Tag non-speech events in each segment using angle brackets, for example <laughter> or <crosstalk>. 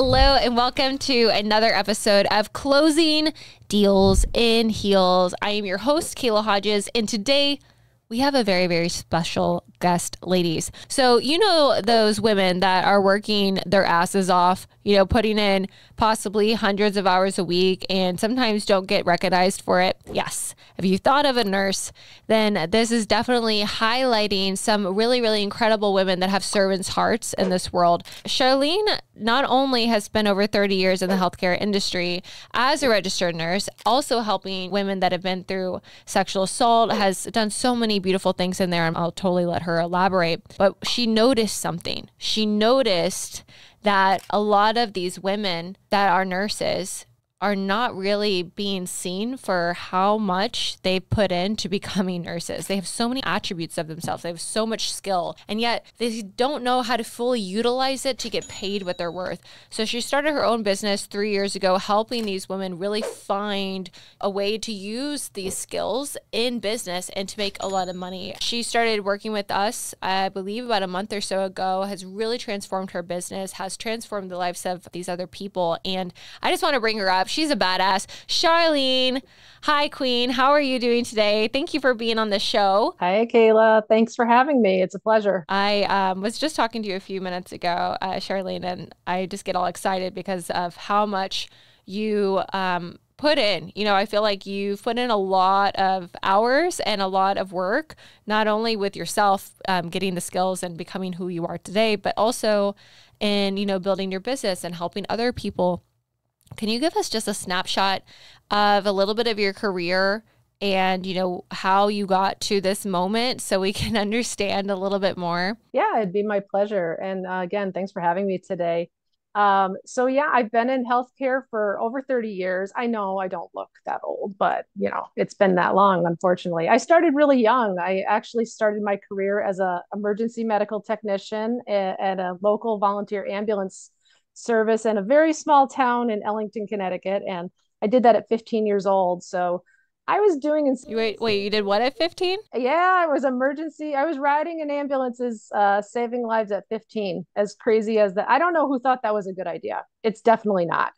Hello, and welcome to another episode of Closing Deals in Heels. I am your host, Kayla Hodges, and today we have a very, very special guest, ladies. So, you know, those women that are working their asses off, you know, putting in possibly hundreds of hours a week and sometimes don't get recognized for it. Yes. If you thought of a nurse, then this is definitely highlighting some really, really incredible women that have servants' hearts in this world. Charlene not only has spent over 30 years in the healthcare industry as a registered nurse, also helping women that have been through sexual assault, has done so many beautiful things in there. And I'll totally let her elaborate. But she noticed something. She noticed that a lot of these women that are nurses are not really being seen for how much they put into <laughs> becoming nurses. They have so many attributes of themselves, they have so much skill, and yet they don't know how to fully utilize it to get paid what they're worth. So she started her own business three years ago, helping these women really find a way to use these skills in business and to make a lot of money. She started working with us, I believe, about a month or so ago, has really transformed her business, has transformed the lives of these other people. And I just want to bring her up She's a badass. Charlene, hi, Queen. How are you doing today? Thank you for being on the show. Hi, Kayla. Thanks for having me. It's a pleasure. I um, was just talking to you a few minutes ago, uh, Charlene, and I just get all excited because of how much you um, put in. You know, I feel like you've put in a lot of hours and a lot of work, not only with yourself um, getting the skills and becoming who you are today, but also in, you know, building your business and helping other people can you give us just a snapshot of a little bit of your career and you know how you got to this moment so we can <laughs> understand a little bit more? Yeah it'd be my pleasure. And uh, again thanks for having me today. Um, so yeah i've been in healthcare for over 30 years. I know i don't look that old but you know it's been that long unfortunately. I started really young. I actually started my career as a emergency medical technician at, at a local volunteer ambulance service in a very small town in Ellington, Connecticut. And I did that at 15 years old. So I was doing. You wait, wait, you did what at 15? Yeah, it was emergency. I was riding in ambulances, uh, saving lives at 15. As crazy as that. I don't know who thought that was a good idea. It's definitely not.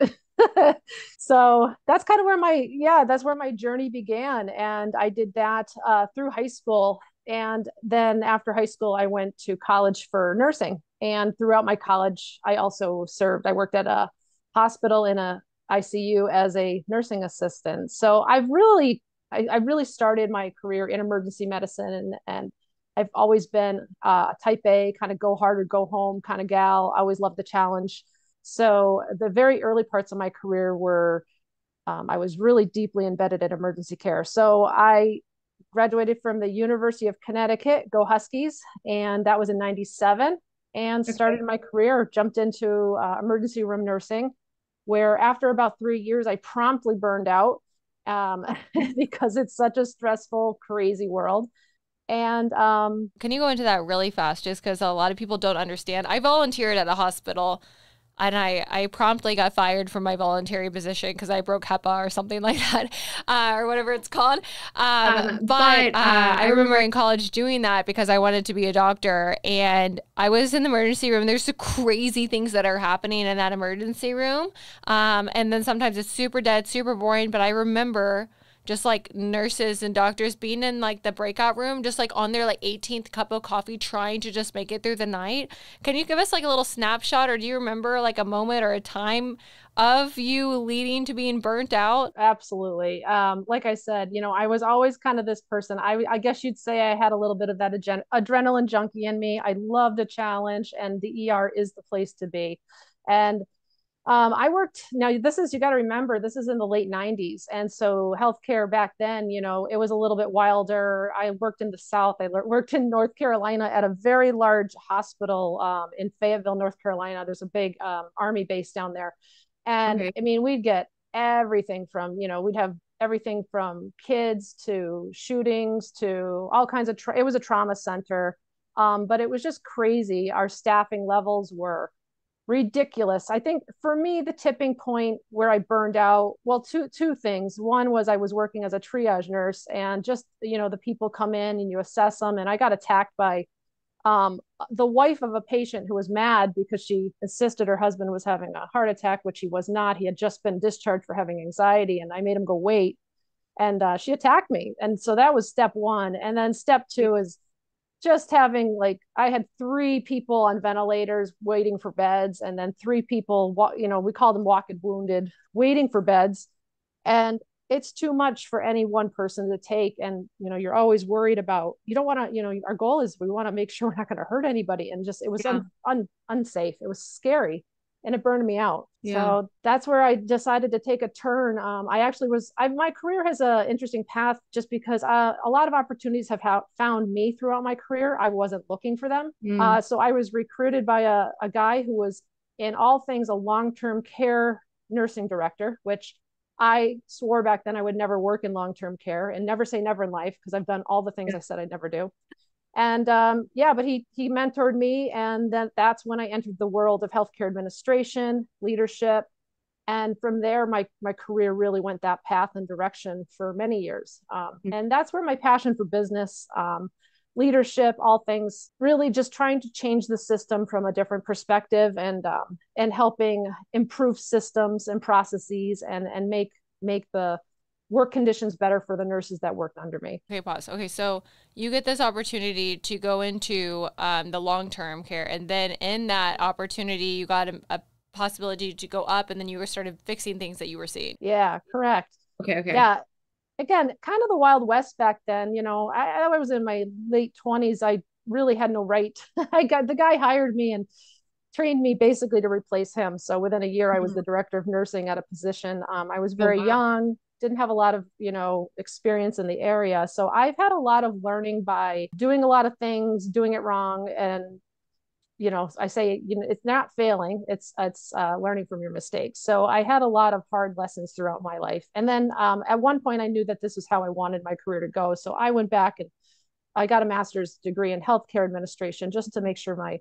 <laughs> so that's kind of where my yeah that's where my journey began and i did that uh, through high school and then after high school i went to college for nursing and throughout my college, I also served. I worked at a hospital in a ICU as a nursing assistant. So I've really, I, I really started my career in emergency medicine, and and I've always been uh, type A, kind of go hard or go home kind of gal. I always loved the challenge. So the very early parts of my career were, um, I was really deeply embedded in emergency care. So I graduated from the University of Connecticut, go Huskies, and that was in '97 and started my career, jumped into uh, emergency room nursing, where after about three years, I promptly burned out um, <laughs> because it's such a stressful, crazy world. And um, can you go into that really fast, just because a lot of people don't understand? I volunteered at a hospital and I, I promptly got fired from my voluntary position because I broke HIPAA or something <laughs> like that, uh, or whatever it's called. Um, um, but, but uh, uh, I remember in college doing that because I wanted to be a doctor, and I was in the emergency room. There's some crazy things that are happening in that emergency room, um, and then sometimes it's super dead, super boring. But I remember just like nurses and doctors being in like the breakout room, just like on their like 18th cup of coffee, trying to just make it through the night. Can you give us like a little snapshot, or do you remember like a moment or a time of you leading to being burnt out? Absolutely. Um, like I said, you know, I was always kind of this person. I, I guess you'd say I had a little bit of that adren- adrenaline junkie in me. I loved a challenge, and the ER is the place to be. And um, I worked now. This is you got to remember this is in the late '90s, and so healthcare back then, you know, it was a little bit wilder. I worked in the South. I worked in North Carolina at a very large hospital um, in Fayetteville, North Carolina. There's a big um, army base down there, and okay. I mean, we'd get everything from you know, we'd have everything from kids to shootings to all kinds of. Tra- it was a trauma center, um, but it was just crazy. Our staffing levels were ridiculous. I think for me, the tipping point where I burned out, well, two two things. One was I was working as a triage nurse, and just you know the people come in and you assess them, and I got attacked by um, the wife of a patient who was mad because she insisted her husband was having a heart attack, which he was not. He had just been discharged for having anxiety, and I made him go wait. And uh, she attacked me. And so that was step one. And then step two is just having like I had three people on ventilators waiting for beds, and then three people, you know, we call them walking wounded, waiting for beds. And it's too much for any one person to take and you know you're always worried about you don't want to you know our goal is we want to make <laughs> sure we're not going to hurt anybody and just it was yeah. un, un, unsafe it was scary and it burned me out yeah. so that's where i decided to take a turn um, i actually was I, my career has an interesting path just because uh, a lot of opportunities have ha- found me throughout my career i wasn't looking for them mm. uh, so i was recruited by a, a guy who was in all things a long-term care nursing director which I swore back then I would never work in long term care and never say never in life because I've done all the things. I said I'd never do. And um, yeah, but he he mentored me, and then that's when I entered the world of healthcare administration, leadership, and from there my my career really went that path and direction for many years. Um, mm-hmm. And that's where my passion for business. Um, leadership all things really just trying to change the system from a different perspective and um, and helping improve systems and processes and and make make the work conditions better for the nurses that worked under me. Okay, pause. Okay, so you get this opportunity to go into um, the long term care, and then in that opportunity, you got a, a, possibility to go up, and then you were started fixing things that you were seeing. Yeah, correct. Okay, okay. Yeah, again, kind of the Wild West back then. You know, I, I was in my late 20s. I really had no right. <laughs> I got the guy hired me and trained me basically to replace him. So within a year, I was mm-hmm. the director of nursing at a position. Um, I was very oh, wow. young, didn't have a lot of you know experience in the area. So I've had a lot of learning by doing a lot of things, doing it wrong, and you know i say you know it's not failing it's it's uh, learning from your mistakes. So i had a lot of hard lessons throughout my life. And then um, at one point i knew that this was how i wanted my career to go. So i went back and i got a master's degree in healthcare administration just to make sure my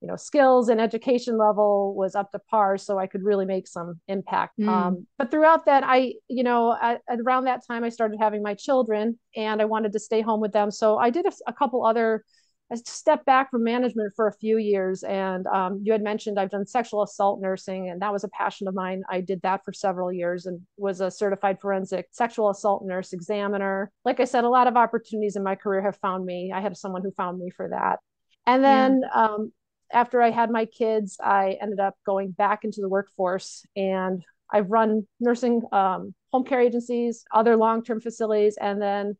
you know skills and education level was up to par so i could really make some impact mm. um, but throughout that i you know at around that time i started having my children and i wanted to stay home with them so i did a, a couple other I stepped back from management for a few years. And um, you had mentioned I've done sexual assault nursing, and that was a passion of mine. I did that for several years and was a certified forensic sexual assault nurse examiner. Like I said, a lot of opportunities in my career have found me. I had someone who found me for that. And then yeah. um, after I had my kids, I ended up going back into the workforce and I've run nursing um, home care agencies, other long term facilities, and then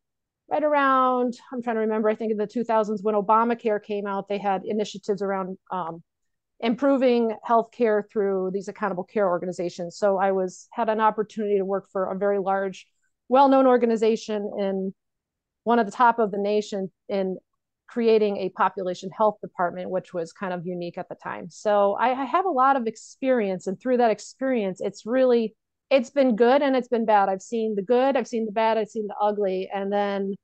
right around i'm trying to remember i think in the 2000s when obamacare came out they had initiatives around um, improving healthcare through these accountable care organizations. So i was had an opportunity to work for a very large well-known organization in one of the top of the nation in creating a population health department which was kind of unique at the time so I, I have a lot of experience and through that experience it's really it's been good and it's been bad. I've seen the good, I've seen the bad, I've seen the ugly. And then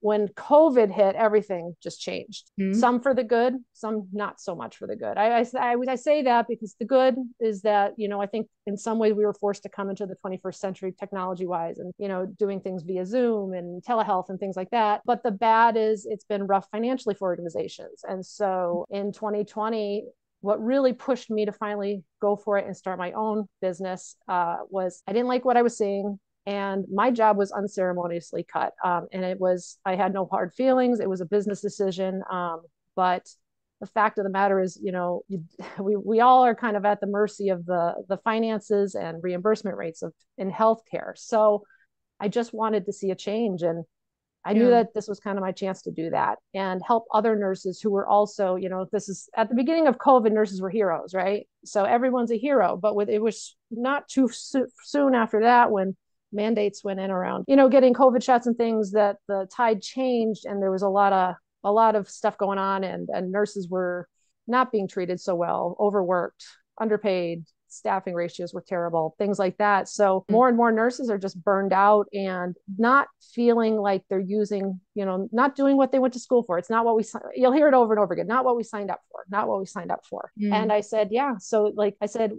when COVID hit, everything just changed. Mm-hmm. Some for the good, some not so much for the good. I, I, I, I, say that because the good is that, you know, I think in some ways we were forced to come into the 21st century technology wise and, you know, doing things via Zoom and telehealth and things like that. But the bad is it's been rough financially for organizations. And so in 2020, what really pushed me to finally go for it and start my own business uh, was I didn't like what I was seeing. And my job was unceremoniously cut. Um, and it was, I had no hard feelings. It was a business decision. Um, but the fact of the matter is, you know, you, <laughs> we, we all are kind of at the mercy of the, the finances and reimbursement rates of in healthcare. So I just wanted to see a change. And I yeah. knew that this was kind of my chance to do that and help other nurses who were also, you know, this is at the beginning of COVID, nurses were heroes, right? So everyone's a hero. But with it was not too so- soon after that when mandates went in around, you know, getting COVID shots and things that the tide changed and there was a lot of a lot of stuff going on and and nurses were not being treated so well, overworked, underpaid, staffing ratios were terrible, things like that. So mm-hmm. more and more nurses are just burned out and not feeling like they're using you know, not doing what they went to school for. It's not what we, you'll hear it over and over again, not what we signed up for, not what we signed up for. Mm. And I said, yeah. So, like I said,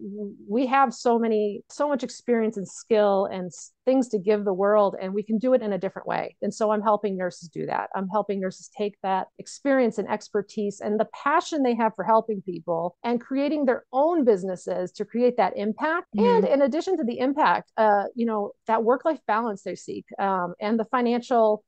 we have so many, so much experience and skill and things to give the world, and we can do it in a different way. And so I'm helping nurses do that. I'm helping nurses take that experience and expertise and the passion they have for helping people and creating their own businesses to create that impact. Mm. And in addition to the impact, uh, you know, that work life balance they seek um, and the financial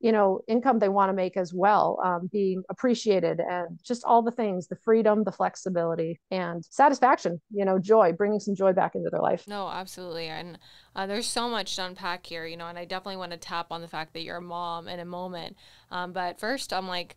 you know income they want to make as well um, being appreciated and just all the things the freedom the flexibility and satisfaction you know joy bringing some joy back into their life. No absolutely and uh, there's so much to unpack here you know and i definitely want to tap on the fact that you're a mom in a moment um, but first i'm like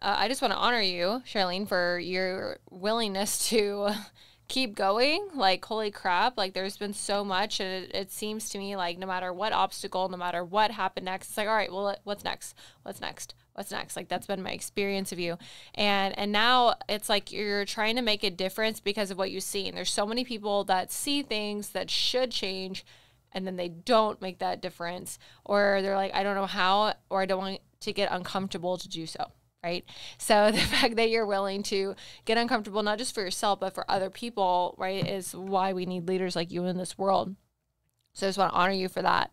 uh, i just want to honor you charlene for your willingness to <laughs> keep going like holy crap like there's been so much and it, it, seems to me like no matter what obstacle no matter what happened next it's like all right well what's next? What's next? What's next? Like that's been my experience of you. And and now it's like you're trying to make a difference because of what you've seen. There's so many people that see things that should change and then they don't make that difference or they're like i don't know how or i don't want to get uncomfortable to do so right? So <laughs> the fact that you're willing to get uncomfortable, not just for yourself, but for other people, right, is why we need leaders like you in this world. So I just want to honor you for that.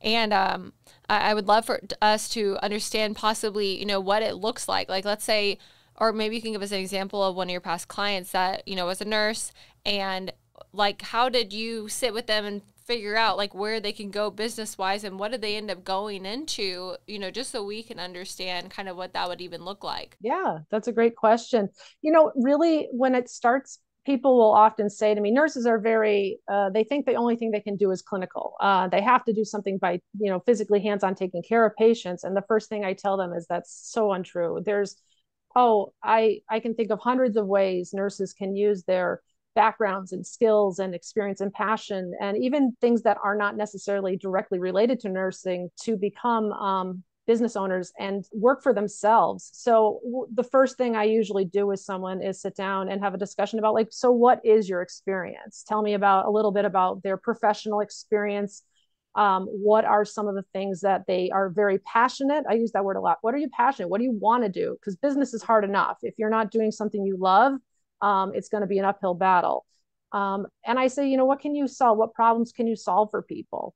And um, I, I would love for us to understand possibly, you know, what it looks like. Like, let's say, or maybe you can give us an example of one of your past clients that, you know, was a nurse and like, how did you sit with them and figure out like where they can go business wise and what did they end up going into you know just so we can understand kind of what that would even look like. Yeah that's a great question. You know really when it starts people will often say to me nurses are very uh, they think the only thing they can do is clinical. Uh, they have to do something by you know physically hands-on taking care of patients. And the first thing i tell them is that's so untrue. There's oh i i can think of hundreds of ways nurses can use their backgrounds and skills and experience and passion, and even things that are not necessarily directly related to nursing to become um, business owners and work for themselves. So w- the first thing I usually do with someone is sit down and have a discussion about like, so what is your experience? Tell me about a little bit about their professional experience. Um, what are some of the things that they are very passionate? I use that word a lot. What are you passionate? What do you want to do? Because business is hard enough. If you're not doing something you love, um, it's going to be an uphill battle. Um, and I say, you know, what can you solve? What problems can you solve for people?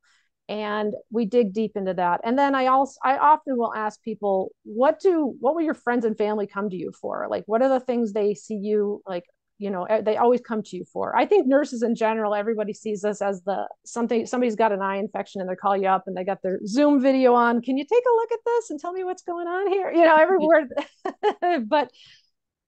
And we dig deep into that. And then I also, I often will ask people, what do, what will your friends and family come to you for? Like, what are the things they see you like? You know, they always come to you for. I think nurses in general, everybody sees us as the something. Somebody's got an eye infection and they call you up and they got their Zoom video on. Can you take a look at this and tell me what's going on here? You know, every word. <laughs> but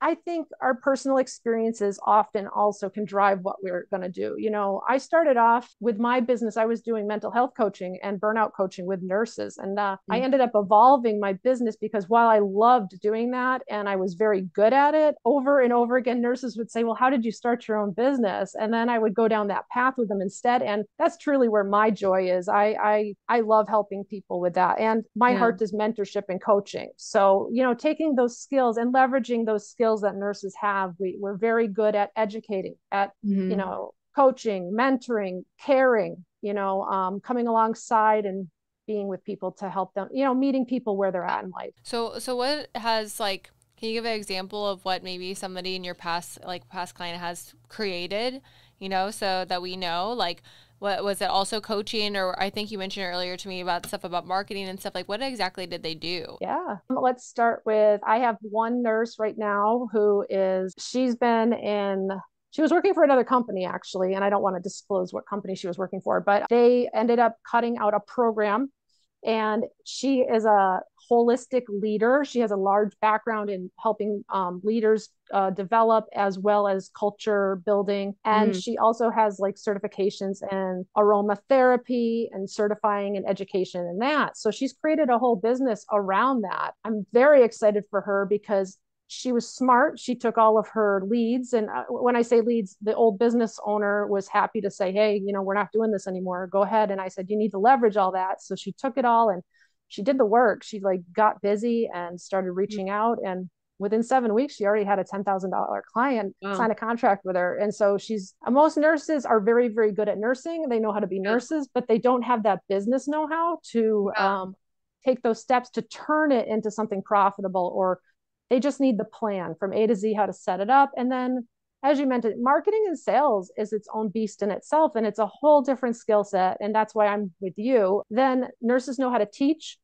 I think our personal experiences often also can drive what we're going to do. You know, I started off with my business, I was doing mental health coaching and burnout coaching with nurses. And uh, mm-hmm. I ended up evolving my business because while I loved doing that and I was very good at it, over and over again, nurses would say, Well, how did you start your own business? And then I would go down that path with them instead. And that's truly where my joy is. I I, I love helping people with that. And my yeah. heart is mentorship and coaching. So, you know, taking those skills and leveraging those skills skills that nurses have. We, we're very good at educating, at, mm-hmm. you know, coaching, mentoring, caring, you know, um, coming alongside and being with people to help them, you know, meeting people where they're at in life. So, so what has like, can you give an example of what maybe somebody in your past, like past client has created, you know, so that we know, like, what was it also coaching? Or i think you mentioned earlier to me about stuff about marketing and stuff like what exactly did they do? Yeah. Um, let's start with i have one nurse right now who is she's been in she was working for another company actually and i don't want to disclose what company she was working for but they ended up cutting out a program and she is a holistic leader. She has a large background in helping um, leaders uh, develop as well as culture building. And mm. she also has like certifications in aromatherapy and certifying and education in that. So she's created a whole business around that. I'm very excited for her because she was smart. She took all of her leads. And uh, when I say leads, the old business owner was happy to say, Hey, you know, we're not doing this anymore. Go ahead. And I said, You need to leverage all that. So she took it all and she did the work. She like got busy and started mm-hmm. reaching out. And within seven weeks, she already had a $10,000 client wow. sign a contract with her. And so she's, most nurses are very, very good at nursing. They know how to be nurses, but they don't have that business know how to um, take those steps to turn it into something profitable or they just need the plan from A to Z how to set it up. And then, as you mentioned, marketing and sales is its own beast in itself, and it's a whole different skill set. And that's why I'm with you. Then nurses know how to teach.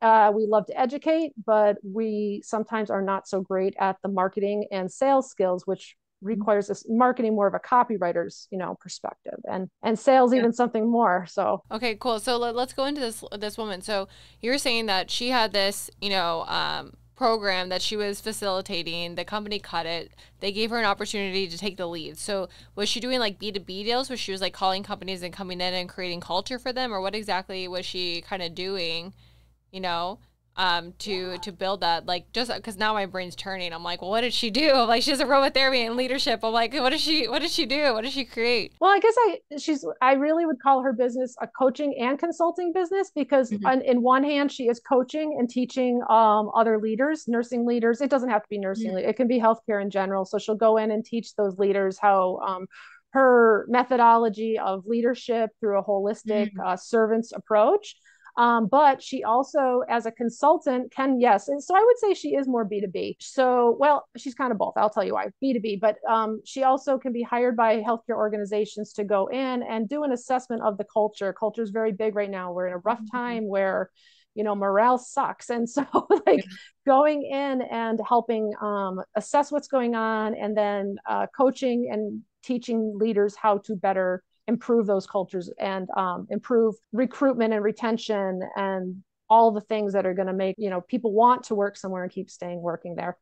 Uh, we love to educate, but we sometimes are not so great at the marketing and sales skills, which requires this marketing more of a copywriter's you know perspective and and sales yeah. even something more so okay cool so let, us go into this this woman so you're saying that she had this you know um program that she was facilitating. The company cut it. They gave her an opportunity to take the lead. So was she doing like B2B deals where she was like calling companies and coming in and creating culture for them or what exactly was she kind of doing, you know? Um to to build that like just because now my brain's turning. I'm like well what did she do? I'm like she has aromatherapy and leadership. I'm like what does she what did she do? What did she create? Well i guess i she's i really would call her business a coaching and consulting business because mm-hmm. on, in one hand she is coaching and teaching um other leaders nursing leaders. It doesn't have to be nursing mm-hmm. it can be healthcare in general. So she'll go in and teach those leaders how um her methodology of leadership through a holistic mm-hmm. uh, servants approach um, but she also, as a consultant, can, yes. And so I would say she is more B2B. So, well, she's kind of both. I'll tell you why B2B, but um, she also can be hired by healthcare organizations to go in and do an assessment of the culture. Culture is very big right now. We're in a rough mm-hmm. time where, you know, morale sucks. And so, <laughs> like, going in and helping um, assess what's going on and then uh, coaching and teaching leaders how to better improve those cultures and um, improve recruitment and retention and all the things that are going to make you know people want to work somewhere and keep staying working there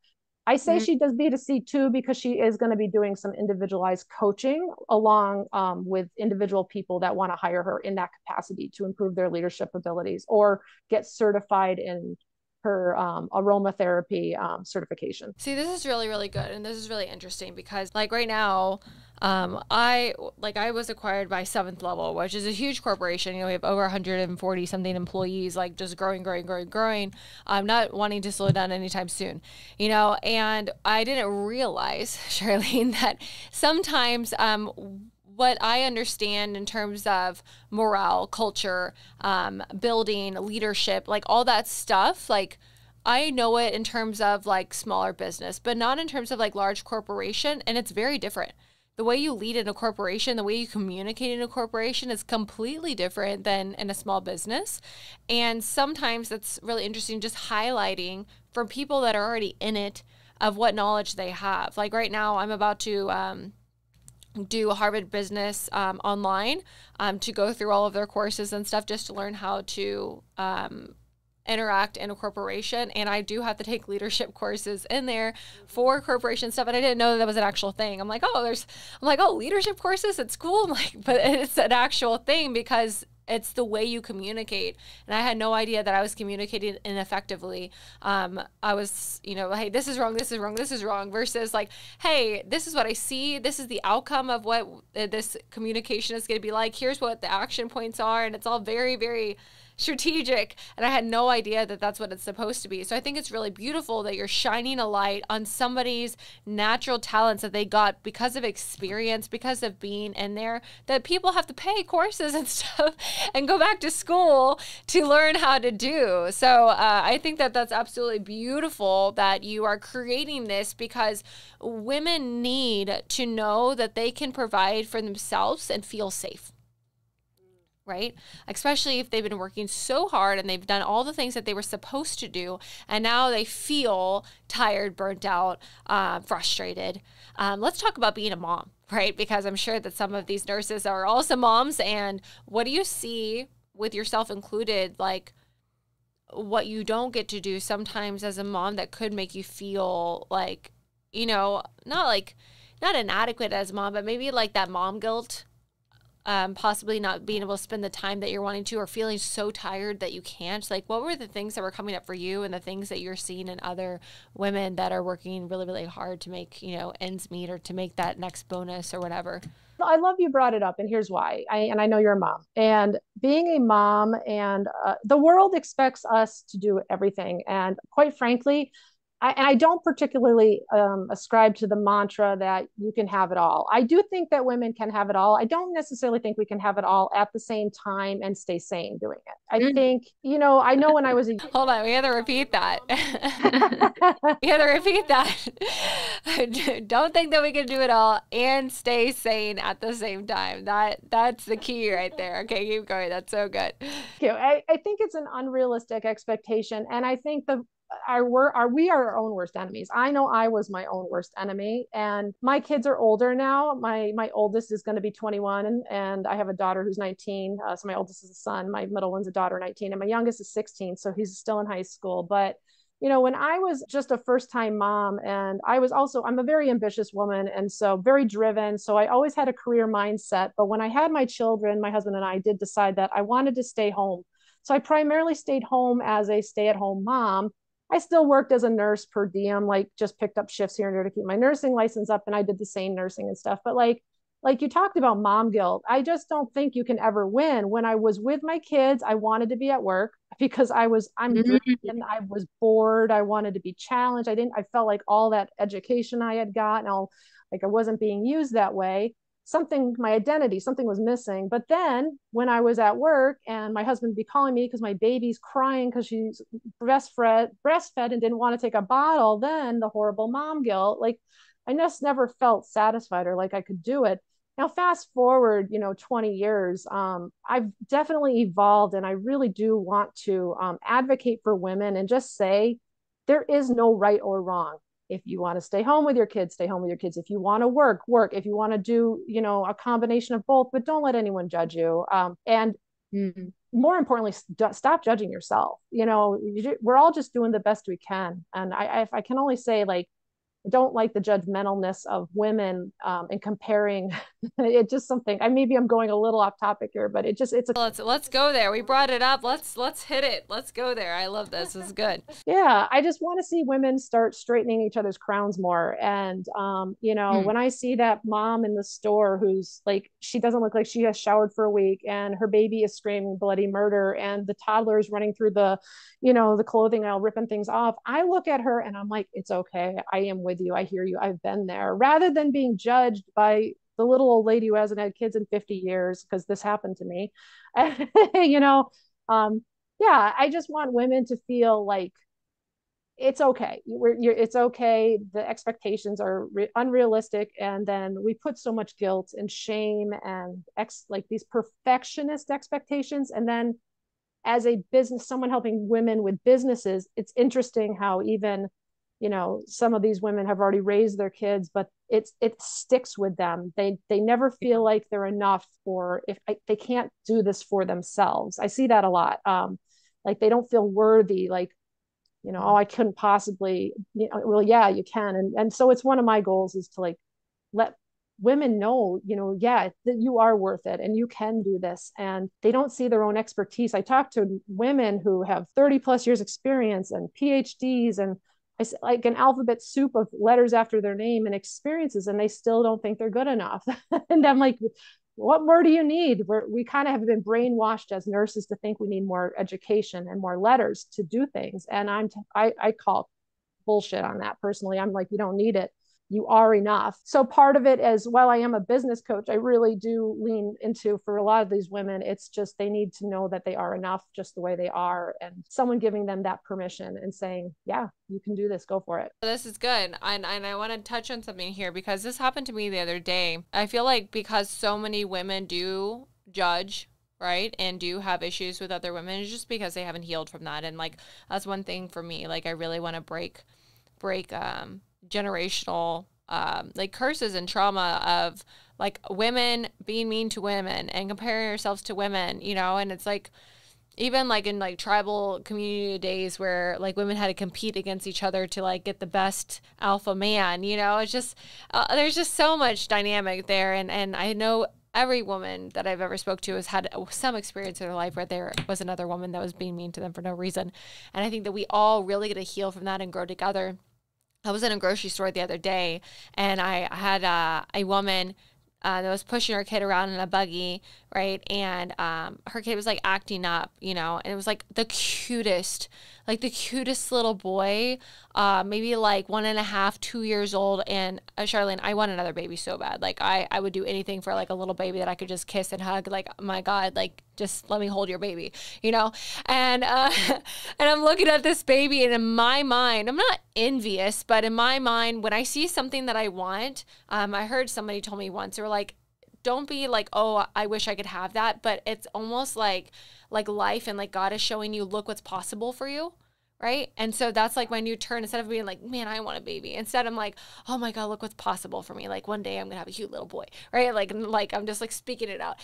i say mm-hmm. she does b2c too because she is going to be doing some individualized coaching along um, with individual people that want to hire her in that capacity to improve their leadership abilities or get certified in her um, aromatherapy um, certification. See, this is really, really good. And this is really interesting because, like, right now, um, I like I was acquired by Seventh Level, which is a huge corporation. You know, we have over 140 something employees, like just growing, growing, growing, growing. I'm not wanting to slow down anytime soon, you know. And I didn't realize, <laughs> Charlene, that sometimes um, what I understand in terms of morale, culture, um, building, leadership, like all that stuff, like I know it in terms of like smaller business, but not in terms of like large corporation. And it's very different. The way you lead in a corporation, the way you communicate in a corporation is completely different than in a small business. And sometimes that's really interesting, just highlighting from people that are already in it of what knowledge they have. Like right now, I'm about to um, do Harvard Business um, online um, to go through all of their courses and stuff just to learn how to um, interact in a corporation. And I do have to take leadership courses in there for corporation stuff. And I didn't know that, was an actual thing. I'm like, oh, there's, I'm like, oh, leadership courses, it's cool. <laughs> I'm like, but it's an actual thing because it's the way you communicate. And I had no idea that I was communicating ineffectively. Um, I was, you know, hey, this is wrong, this is wrong, this is wrong, versus like, hey, this is what I see. This is the outcome of what this communication is going to be like. Here's what the action points are. And it's all very, very, strategic and I had no idea that that's what it's supposed to be. So I think it's really beautiful that you're shining a light on somebody's natural talents that they got because of experience, because of being in there, that people have to pay courses <laughs> and stuff and go back to school to learn how to do. So uh, I think that that's absolutely beautiful that you are creating this because women need to know that they can provide for themselves and feel safe right? Especially if they've been working so hard and they've done all the things that they were supposed to do, and now they feel tired, burnt out, uh, frustrated. Um, let's talk about being a mom, <laughs> right? Because I'm sure that some of these nurses are also moms. And what do you see with yourself included, like what you don't get to do sometimes as a mom that could make you feel like, you know, not like, not inadequate as mom, but maybe like that mom guilt um, possibly not being able to spend the time that you're wanting to or feeling so tired that you can't like what were the things that were coming up for you and the things that you're seeing in other women that are working really really hard to make you know ends meet or to make that next bonus or whatever I love you brought it up, and here's why. I, and I know you're a mom, and being a mom, and uh, the world expects us to do everything. And quite frankly, I, and I don't particularly um, ascribe to the mantra that you can have it all. I do think that women can have it all. I don't necessarily think we can have it all at the same time and stay sane doing it. I mm. think, you know, I know when I was a <laughs> hold on, we had to repeat that. <laughs> <laughs> we had to repeat that. don't think that we can do it all and stay sane at the same time. That that's the key right there. Okay, keep going. That's so good. I, I think it's an unrealistic expectation, and I think the are we are we are our own worst enemies. I know I was my own worst enemy, and my kids are older now. My my oldest is going to be 21, and, and I have a daughter who's 19. Uh, so my oldest is a son. My middle one's a daughter, 19, and my youngest is 16. So he's still in high school. But you know, when I was just a first time mom, and I was also I'm a very ambitious woman, and so very driven. So I always had a career mindset. But when I had my children, my husband and I did decide that I wanted to stay home. So I primarily stayed home as a stay at home mom I still worked as a nurse per diem, like just picked up shifts here and there to keep my nursing license up, and I did the same nursing and stuff. But like, like you talked about mom guilt, I just don't think you can ever win. When I was with my kids, I wanted to be at work <laughs> because I was I'm mm-hmm. I was bored. I wanted to be challenged. I didn't. I felt like all that education I had gotten, all like I wasn't being used that way something my identity something was missing. But then when i was at work and my husband would be calling me because my baby's crying because she's breastfed breastfed and didn't want to take a bottle then the horrible mom guilt like i just never felt satisfied or like i could do it. Now fast forward you know 20 years um, i've definitely evolved and i really do want to um, advocate for women and just say there is no right or wrong if you want to stay home with your kids stay home with your kids. If you want to work work. If you want to do you know a combination of both but don't let anyone judge you. Um, and mm-hmm. more importantly st- stop judging yourself. You know you, we're all just doing the best we can. And I, I, I can only say like I don't like the judgmentalness of women um, and comparing. <laughs> It just something I maybe I'm going a little off topic here but it just it's a let's let's go there. We brought it up. Let's let's hit it. Let's go there. I love this. This is good. <laughs> Yeah I just want to see women start straightening each other's crowns more. And um, you know mm. when I see that mom in the store who's like she doesn't look like she has showered for a week and her baby is screaming bloody murder and the toddler is running through the you know the clothing aisle ripping things off I look at her and I'm like it's okay. I am with you. I hear you. I've been there. Rather than being judged by the little old lady who hasn't had kids in 50 years, because this happened to me, <laughs> you know, um, yeah, I just want women to feel like it's okay. We're, it's okay. The expectations are re- unrealistic, and then we put so much guilt and shame and ex like these perfectionist expectations, and then as a business, someone helping women with businesses, it's interesting how even you know some of these women have already raised their kids but it's it sticks with them. They they never feel like they're enough or if I, they can't do this for themselves. I see that a lot. Um like they don't feel worthy like you know oh i couldn't possibly you know, well yeah you can. And and so it's one of my goals is to like let women know you know yeah that you are worth it and you can do this. And they don't see their own expertise. I talk to women who have 30 plus years experience and phds and like an alphabet soup of letters after their name and experiences and they still don't think they're good enough. <laughs> And i'm like what more do you need? We're, we kind of have been brainwashed as nurses to think we need more education and more letters to do things. And i'm t- I, I call bullshit on that personally. I'm like you don't need it you are enough. So part of it as while I am a business coach, I really do lean into for a lot of these women, it's just they need to know that they are enough just the way they are and someone giving them that permission and saying, yeah, you can do this, go for it. This is good. And, and I want to touch on something here because this happened to me the other day. I feel like because so many women do judge right and do have issues with other women just because they haven't healed from that and like that's one thing for me like i really want to break break um generational um, like curses and trauma of like women being mean to women and comparing ourselves to women, you know, and it's like even like in like tribal community days where like women had to compete against each other to like get the best alpha man, you know, it's just uh, there's just so much dynamic there and and I know every woman that I've ever spoke to has had some experience in their life where there was another woman that was being mean to them for no reason. And I think that we all really get to heal from that and grow together. I was in a grocery store the other day and I had uh, a woman uh, that was pushing her kid around in a buggy, right? And um, her kid was like acting up, you know, and it was like the cutest, like the cutest little boy, uh, maybe like one and a half, two years old. And uh, Charlene, I want another baby so bad. Like I, I would do anything for like a little baby that I could just kiss and hug. Like my God, like just let me hold your baby, you know. And uh, <laughs> and I'm looking at this baby, and in my mind, I'm not envious, but in my mind, when I see something that I want, um, I heard somebody told me once, they were like, don't be like, oh, I wish I could have that. But it's almost like like life and like God is showing you, look what's possible for you. Right. And so that's like my new turn. Instead of being like, man, I want a baby. Instead, I'm like, oh my God, look what's possible for me. Like one day I'm gonna have a cute little boy. Right. Like like I'm just like speaking it out.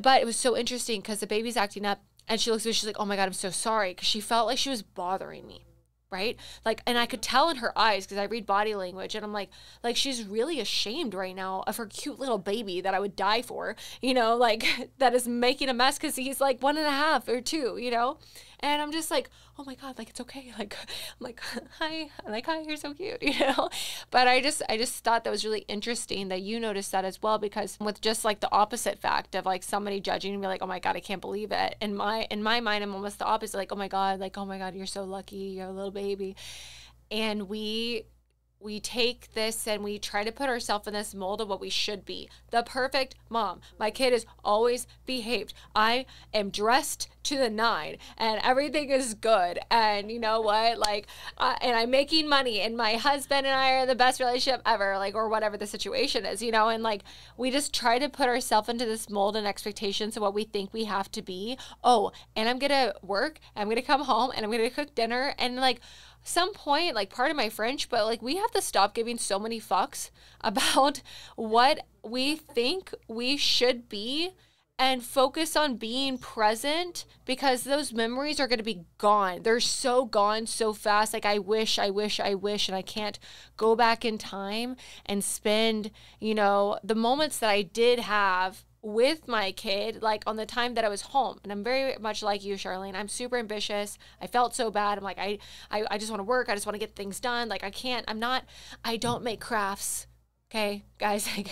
But it was so interesting because the baby's acting up and she looks at me, she's like, oh my God, I'm so sorry. Cause she felt like she was bothering me right like and i could tell in her eyes because i read body language and i'm like like she's really ashamed right now of her cute little baby that i would die for you know <laughs> like that is making a mess because he's like one and a half or two you know and I'm just like, oh my God, like it's okay. <laughs> Like, I'm like, <laughs> hi, I'm like, hi, you're so cute, you know? But I just, I just thought that was really interesting that you noticed that as well, because with just like the opposite fact of like somebody judging me like, oh my God, I can't believe it. In my, in my mind, I'm almost the opposite, like, oh my God, like, oh my God, you're so lucky, you're a little baby. And we we take this and we try to put ourselves in this mold of what we should be. The perfect mom. My kid is always behaved. I am dressed to the nine and everything is good. And you know what? Like uh, and i'm making money and my husband and i are the best relationship ever like or whatever the situation is you know? And like we just try to put ourselves into this mold and expectations of what we think we have to be. Oh and i'm gonna work and i'm gonna come home and i'm gonna cook dinner and like some point, like part of my French, but like we have to stop giving so many fucks <laughs> about what we think we should be and focus on being present because those memories are going to be gone. They're so gone so fast. Like, I wish, I wish, I wish, and I can't go back in time and spend, you know, the moments that I did have with my kid like on the time that I was home. And I'm very much like you Charlene. I'm super ambitious. I felt so bad. I'm like I I, I just want to work. I just want to get things done. Like I can't I'm not I don't make crafts. Okay guys <laughs> like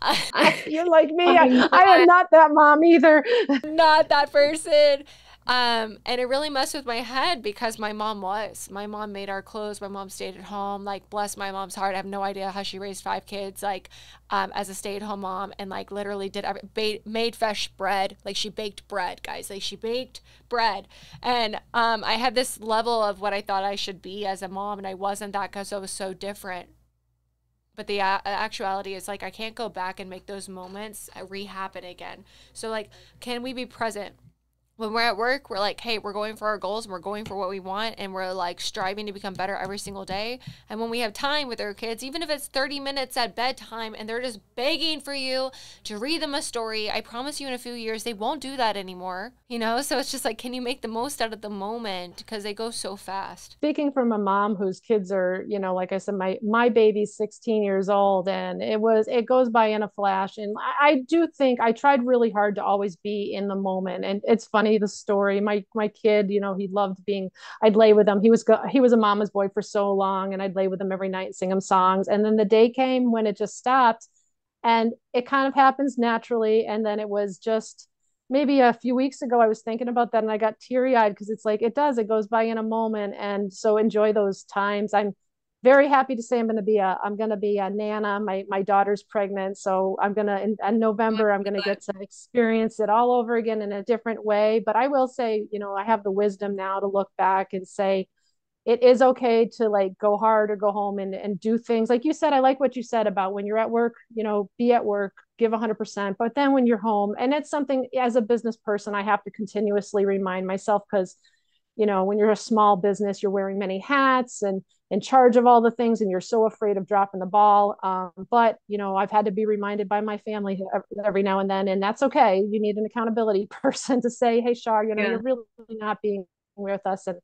I, <laughs> you're like me. I, I am not that mom either. <laughs> Not that person um, and it really messed with my head because my mom was. My mom made our clothes. My mom stayed at home. Like, bless my mom's heart. I have no idea how she raised five kids, like, um, as a stay at home mom, and like literally did every, made fresh bread. Like, she baked bread, guys. Like, she baked bread. And um, I had this level of what I thought I should be as a mom, and I wasn't that because I was so different but the a- actuality is like i can't go back and make those moments re-happen again so like can we be present when we're at work, we're like, hey, we're going for our goals, and we're going for what we want, and we're like striving to become better every single day. And when we have time with our kids, even if it's 30 minutes at bedtime and they're just begging for you to read them a story, I promise you in a few years, they won't do that anymore. You know? So it's just like, can you make the most out of the moment? Because they go so fast. Speaking from a mom whose kids are, you know, like I said, my, my baby's 16 years old and it was, it goes by in a flash. And I, I do think I tried really hard to always be in the moment. And it's funny funny the story. My my kid you know he loved being i'd lay with him. He was go, he was a mama's boy for so long and i'd lay with him every night sing him songs. And then the day came when it just stopped and it kind of happens naturally. And then it was just maybe a few weeks ago i was thinking about that and i got teary-eyed because it's like it does it goes by in a moment. And so enjoy those times. I'm very happy to say I'm going to be a I'm going to be a nana. My my daughter's pregnant, so I'm going to in, in November I'm going to get to experience it all over again in a different way. But I will say, you know, I have the wisdom now to look back and say it is okay to like go hard or go home and and do things like you said. I like what you said about when you're at work, you know, be at work, give 100%. But then when you're home, and it's something as a business person I have to continuously remind myself because you know when you're a small business you're wearing many hats and in charge of all the things and you're so afraid of dropping the ball. Um, but you know i've had to be reminded by my family every now and then and that's okay. You need an accountability <laughs> person to say hey shar you know yeah. you're really not being with us and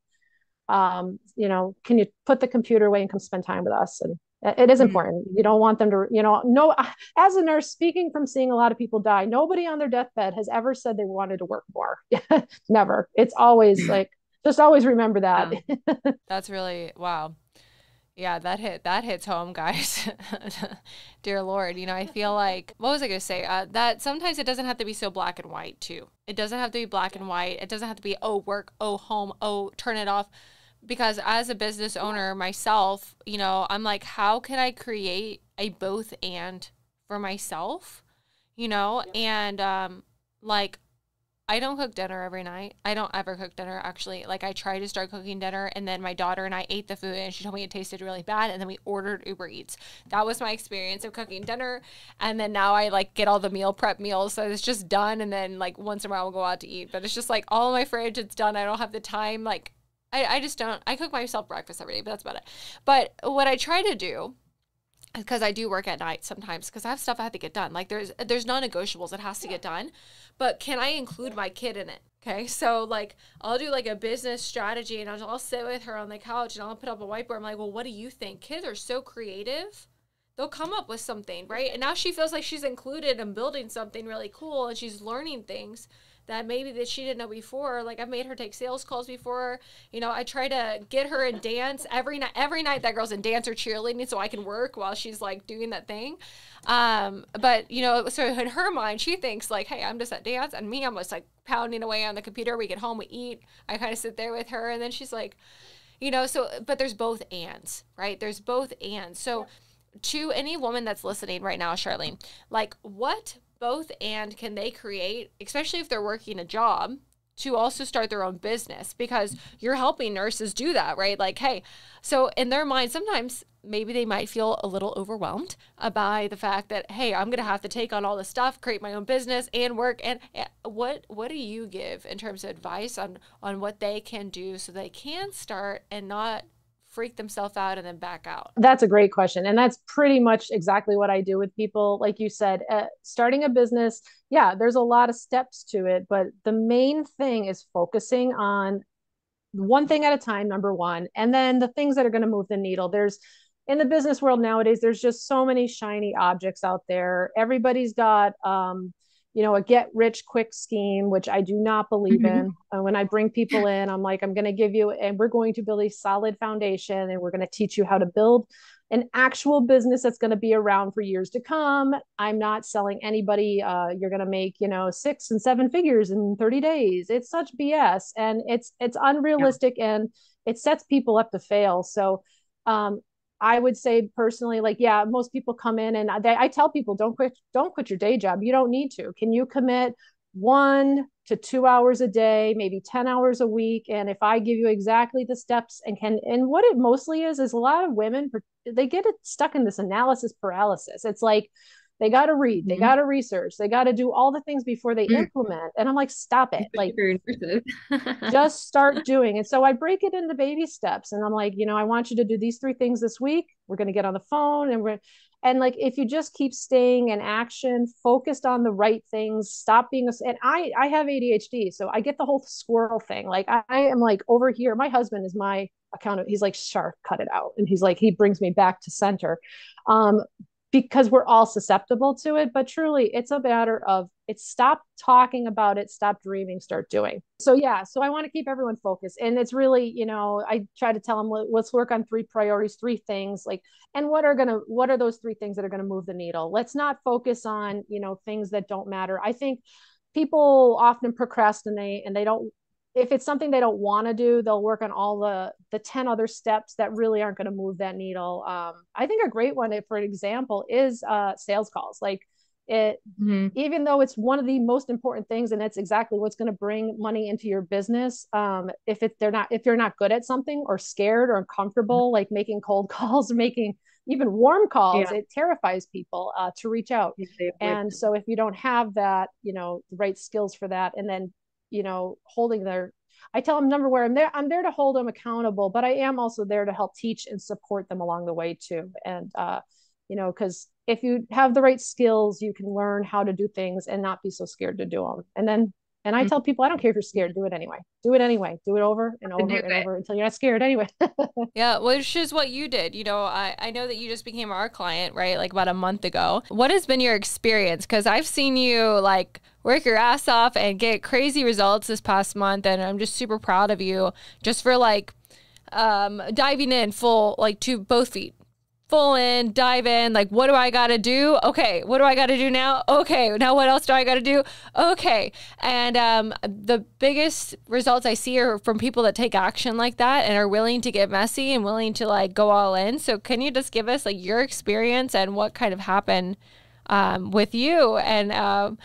um, you know can you put the computer away and come spend time with us? And it is mm-hmm. important. You don't want them to you know no <laughs> as a nurse speaking from seeing a lot of people die nobody on their deathbed has ever said they wanted to work more. <laughs> Never. It's always <clears throat> like just always remember that. Yeah. that's really wow Yeah, that hit that hits home, guys. <laughs> Dear Lord, you know, I feel like what was I gonna say? Uh, that sometimes it doesn't have to be so black and white too. It doesn't have to be black and white. It doesn't have to be oh work, oh home, oh turn it off. Because as a business owner myself, you know, I'm like, how can I create a both and for myself? You know, and um, like I don't cook dinner every night. I don't ever cook dinner actually. Like I tried to start cooking dinner and then my daughter and I ate the food and she told me it tasted really bad and then we ordered Uber Eats. That was my experience of cooking dinner. And then now I like get all the meal prep meals so it's just done and then like once in a while we'll go out to eat. But it's just like all my fridge it's done. I don't have the time like I, I just don't I cook myself breakfast every day, but that's about it. But what I try to do because I do work at night sometimes because I have stuff I have to get done. Like there's there's non-negotiables that has to get done, but can I include my kid in it? Okay, <laughs> so like I'll do like a business strategy and I'll, I'll sit with her on the couch and I'll put up a whiteboard. I'm like, well, what do you think? Kids are so creative. They'll come up with something, right? And now she feels like she's included in building something really cool and she's learning things that maybe that she didn't know before. Like I've made her take sales calls before. You know, I try to get her in dance every night. Every night that girl's in dance or cheerleading, so I can work while she's like doing that thing. Um, but you know, so in her mind, she thinks like, "Hey, I'm just at dance," and me, I'm just like pounding away on the computer. We get home, we eat. I kind of sit there with her, and then she's like, you know, so but there's both ands, right? There's both ands. So. To any woman that's listening right now, Charlene, like what both and can they create, especially if they're working a job, to also start their own business because you're helping nurses do that, right? Like, hey, so in their mind, sometimes maybe they might feel a little overwhelmed by the fact that, hey, I'm gonna have to take on all this stuff, create my own business and work. And eh, what what do you give in terms of advice on on what they can do so they can start and not freak themselves out and then back out? That's a great question. And that's pretty much exactly what I do with people. Like you said, uh, starting a business, yeah, there's a lot of steps to it, but the main thing is focusing on one thing at a time, number one, and then the things that are going to move the needle. There's in the business world nowadays, there's just so many shiny objects out there. Everybody's got, um, you know, a get rich quick scheme, which I do not believe mm-hmm. in. Uh, when I bring people in, I'm like, I'm going to give you, and we're going to build a solid foundation and we're going to teach you how to build an actual business that's going to be around for years to come. I'm not selling anybody, uh, you're going to make, you know, six and seven figures in 30 days. It's such BS and it's, it's unrealistic yeah. and it sets people up to fail. So, um, I would say personally, like, yeah, most people come in and they, I tell people, don't quit, don't quit your day job. You don't need to. Can you commit one to two hours a day, maybe 10 hours a week? And if I give you exactly the steps and can, and what it mostly is, is a lot of women, they get it stuck in this analysis paralysis. It's like, they got to read, they mm-hmm. got to research, they got to do all the things before they mm-hmm. implement. And I'm like, stop it. Like, <laughs> just start doing. And so I break it into baby steps. And I'm like, you know, I want you to do these three things this week. We're going to get on the phone and we're, and like if you just keep staying in action focused on the right things stop being a and i i have adhd so i get the whole squirrel thing like i, I am like over here my husband is my accountant he's like Shar cut it out and he's like he brings me back to center um because we're all susceptible to it but truly it's a matter of it's stop talking about it stop dreaming start doing. So yeah so i want to keep everyone focused and it's really you know i try to tell them let's work on three priorities three things like and what are going to what are those three things that are going to move the needle? Let's not focus on you know things that don't matter. I think people often procrastinate and they don't if it's something they don't want to do they'll work on all the the 10 other steps that really aren't going to move that needle um, i think a great one for an example is uh, sales calls like it mm-hmm. even though it's one of the most important things and it's exactly what's going to bring money into your business um, if it they're not if you're not good at something or scared or uncomfortable mm-hmm. like making cold <laughs> calls making even warm calls yeah. it terrifies people uh, to reach out and so if you don't have that you know the right skills for that and then you know holding their i tell them number where i'm there i'm there to hold them accountable but i am also there to help teach and support them along the way too. And uh you know because if you have the right skills you can learn how to do things and not be so scared to do them and then and I mm-hmm. tell people, I don't care if you're scared, do it anyway. Do it anyway. Do it over and over and it. over until you're not scared anyway. <laughs> yeah, which is what you did. You know, I, I know that you just became our client, right? Like about a month ago. What has been your experience? Because I've seen you like work your ass off and get crazy results this past month. And I'm just super proud of you just for like um, diving in full, like to both feet, full in, dive in. Like, what do I got to do? Okay. What do I got to do now? Okay. Now, what else do I got to do? Okay. And um, the biggest results I see are from people that take action like that and are willing to get messy and willing to like go all in. So, can you just give us like your experience and what kind of happened um, with you and um,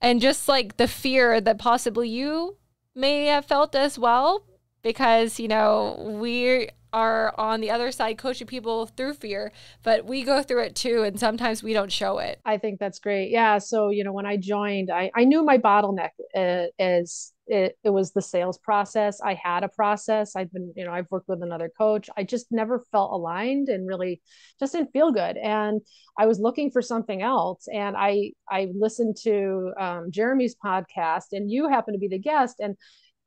and just like the fear that possibly you may have felt as well because you know we are on the other side coaching people through fear, but we go through it too. And sometimes we don't show it. I think that's great. Yeah. So, you know, when I joined, I, I knew my bottleneck uh, is it, it was the sales process. I had a process. I've been, you know, I've worked with another coach. I just never felt aligned and really just didn't feel good. And I was looking for something else. And I, I listened to um, Jeremy's podcast and you happen to be the guest. And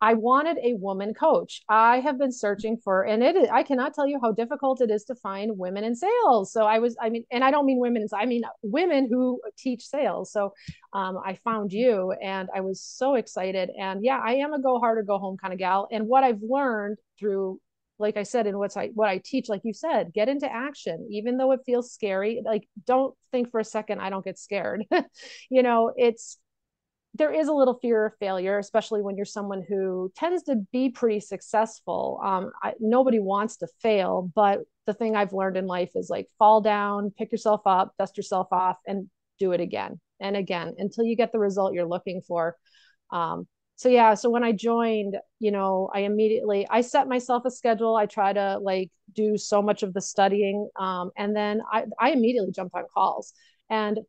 I wanted a woman coach. I have been searching for, and it is, I cannot tell you how difficult it is to find women in sales. So I was, I mean, and I don't mean women, I mean women who teach sales. So um, I found you and I was so excited. And yeah, I am a go hard or go home kind of gal. And what I've learned through, like I said, in what's I, what I teach, like you said, get into action, even though it feels scary. Like, don't think for a second, I don't get scared. <laughs> you know, it's, there is a little fear of failure, especially when you're someone who tends to be pretty successful. Um, I, nobody wants to fail, but the thing I've learned in life is like fall down, pick yourself up, dust yourself off, and do it again and again until you get the result you're looking for. Um, so yeah, so when I joined, you know, I immediately I set myself a schedule. I try to like do so much of the studying, um, and then I I immediately jumped on calls and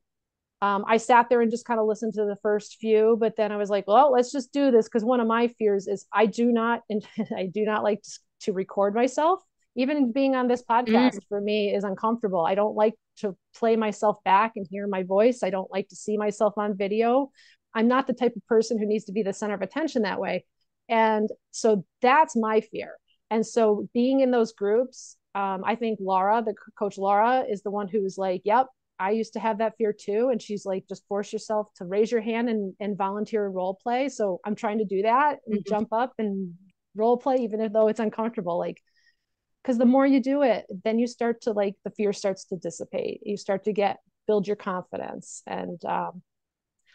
um, I sat there and just kind of listened to the first few, but then I was like, well, let's just do this because one of my fears is I do not <laughs> and I do not like to, to, record myself. Even being on this podcast mm. for me is uncomfortable. I don't like to play myself back and hear my voice. I don't like to see myself on video. I'm not the type of person who needs to be the center of attention that way. And so that's my fear. And so being in those groups, um, I think Laura, the coach Laura, is the one who's like, yep, I used to have that fear too. And she's like, just force yourself to raise your hand and, and volunteer and role play. So I'm trying to do that and mm-hmm. jump up and role play, even though it's uncomfortable. Like, because the more you do it, then you start to like the fear starts to dissipate. You start to get build your confidence. And um,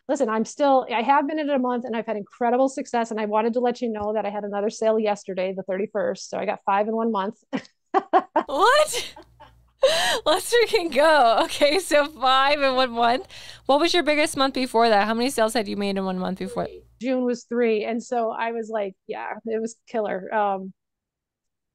listen, I'm still, I have been in it a month and I've had incredible success. And I wanted to let you know that I had another sale yesterday, the 31st. So I got five in one month. <laughs> what? <laughs> Let's freaking go. Okay, so five in one month. What was your biggest month before that? How many sales had you made in one month before? June was three. And so I was like, yeah, it was killer. Um,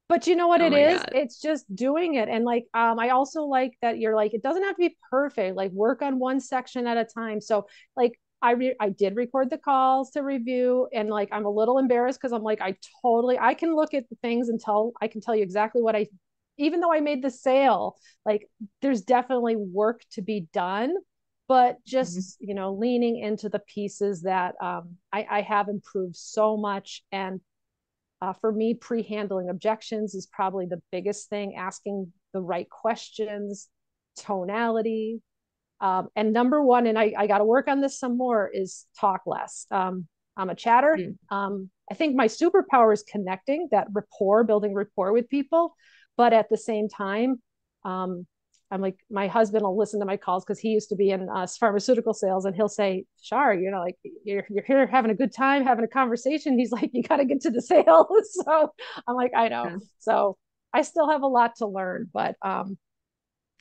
but you know what oh it is? God. It's just doing it. And like, um, I also like that you're like, it doesn't have to be perfect. Like work on one section at a time. So like I re- I did record the calls to review and like I'm a little embarrassed because I'm like I totally I can look at the things and tell I can tell you exactly what I even though I made the sale, like there's definitely work to be done, but just, mm-hmm. you know, leaning into the pieces that um, I, I have improved so much. And uh, for me, pre handling objections is probably the biggest thing, asking the right questions, tonality. Um, and number one, and I, I got to work on this some more, is talk less. Um, I'm a chatter. Mm. Um, I think my superpower is connecting, that rapport, building rapport with people. But at the same time, um, I'm like, my husband will listen to my calls because he used to be in uh, pharmaceutical sales and he'll say, Shar, you know, like you're, you're here having a good time, having a conversation. He's <laughs> like, you got to get to the sales." <laughs> so I'm like, I know. Yeah. So I still have a lot to learn, but um,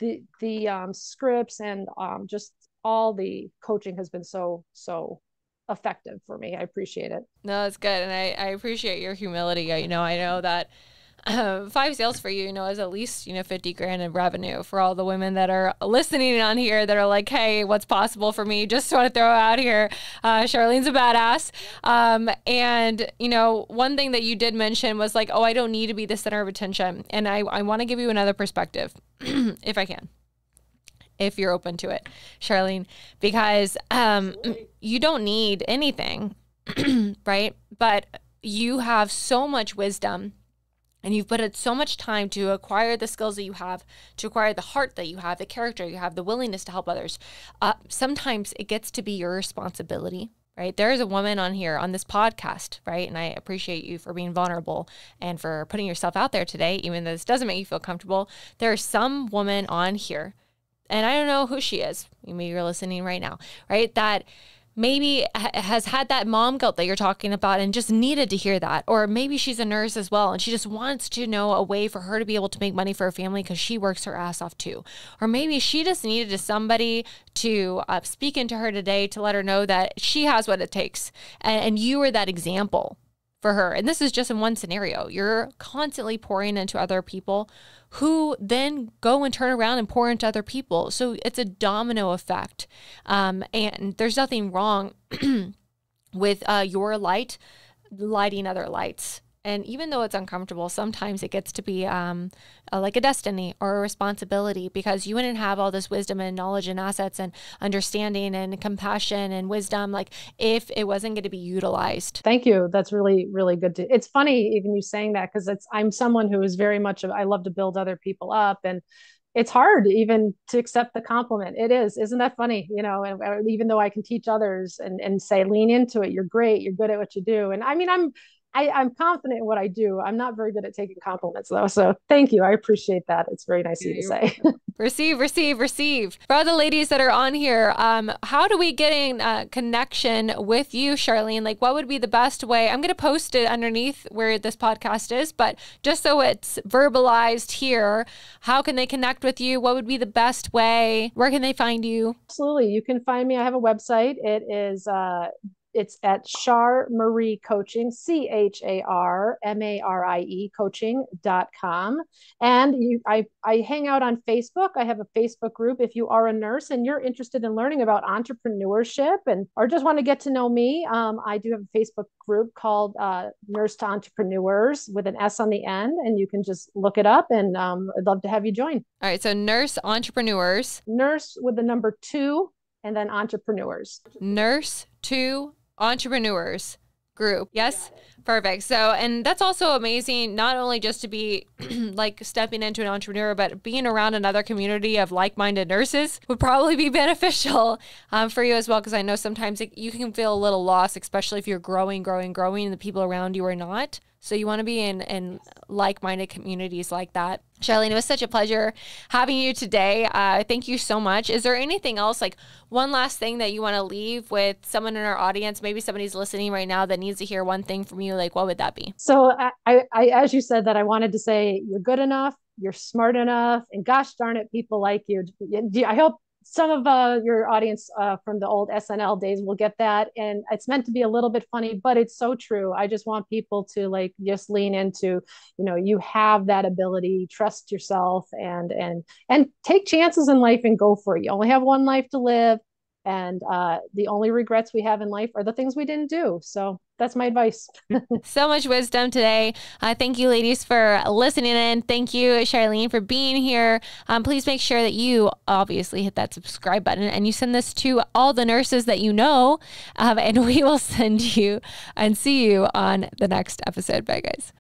the, the um, scripts and um, just all the coaching has been so, so effective for me. I appreciate it. No, it's good. And I, I appreciate your humility. I, You know, I know that uh, <laughs> five sales for you, you know, is at least, you know, 50 grand in revenue for all the women that are listening on here that are like, hey, what's possible for me? Just want to throw out here. Uh, Charlene's a badass. Um, and, you know, one thing that you did mention was like, oh, I don't need to be the center of attention. And I, I want to give you another perspective, <clears throat> if I can if you're open to it, Charlene, because um, you don't need anything, <clears throat> right? But you have so much wisdom and you've put so much time to acquire the skills that you have, to acquire the heart that you have, the character you have, the willingness to help others. Uh, sometimes it gets to be your responsibility, right? There is a woman on here on this podcast, right? And I appreciate you for being vulnerable and for putting yourself out there today, even though this doesn't make you feel comfortable. There's some woman on here, and I don't know who she is. Maybe you're listening right now, right? That maybe has had that mom guilt that you're talking about and just needed to hear that. Or maybe she's a nurse as well and she just wants to know a way for her to be able to make money for her family because she works her ass off too. Or maybe she just needed somebody to uh, speak into her today to let her know that she has what it takes. And, and you were that example for her. And this is just in one scenario. You're constantly pouring into other people who then go and turn around and pour into other people. So it's a domino effect. Um, and there's nothing wrong <clears throat> with uh, your light lighting other lights. And even though it's uncomfortable, sometimes it gets to be um, uh, like a destiny or a responsibility because you wouldn't have all this wisdom and knowledge and assets and understanding and compassion and wisdom like if it wasn't going to be utilized. Thank you. That's really really good to. It's funny even you saying that because it's I'm someone who is very much of I love to build other people up and it's hard even to accept the compliment. It is, isn't that funny? You know, and, even though I can teach others and and say lean into it, you're great, you're good at what you do, and I mean I'm I, I'm confident in what I do. I'm not very good at taking compliments though. So thank you. I appreciate that. It's very nice of you to say. <laughs> receive, receive, receive. For all the ladies that are on here, um, how do we get in uh, connection with you, Charlene? Like, what would be the best way? I'm going to post it underneath where this podcast is, but just so it's verbalized here, how can they connect with you? What would be the best way? Where can they find you? Absolutely. You can find me. I have a website. It is uh, it's at Char Marie Coaching, C H A R M A R I E coaching.com. And you, I, I hang out on Facebook. I have a Facebook group. If you are a nurse and you're interested in learning about entrepreneurship and or just want to get to know me, um, I do have a Facebook group called uh, Nurse to Entrepreneurs with an S on the end. And you can just look it up and um, I'd love to have you join. All right. So, Nurse Entrepreneurs. Nurse with the number two and then entrepreneurs. Nurse to entrepreneurs group. Yes. Perfect. So, and that's also amazing, not only just to be <clears throat> like stepping into an entrepreneur, but being around another community of like minded nurses would probably be <laughs> beneficial um, for you as well. Cause I know sometimes it, you can feel a little lost, especially if you're growing, growing, growing, and the people around you are not. So you want to be in, in like minded communities like that. Charlene, it was such a pleasure having you today. Uh, thank you so much. Is there anything else, like one last thing that you want to leave with someone in our audience? Maybe somebody's listening right now that needs to hear one thing from you. Like, what would that be? So, I, I, as you said, that I wanted to say, you're good enough, you're smart enough, and gosh darn it, people like you. I hope some of uh, your audience uh, from the old SNL days will get that. And it's meant to be a little bit funny, but it's so true. I just want people to like just lean into, you know, you have that ability, trust yourself and, and, and take chances in life and go for it. You only have one life to live. And uh, the only regrets we have in life are the things we didn't do. So that's my advice. <laughs> so much wisdom today. Uh, thank you, ladies, for listening in. Thank you, Charlene, for being here. Um, please make sure that you obviously hit that subscribe button and you send this to all the nurses that you know. Um, and <laughs> we will send you and see you on the next episode. Bye, guys.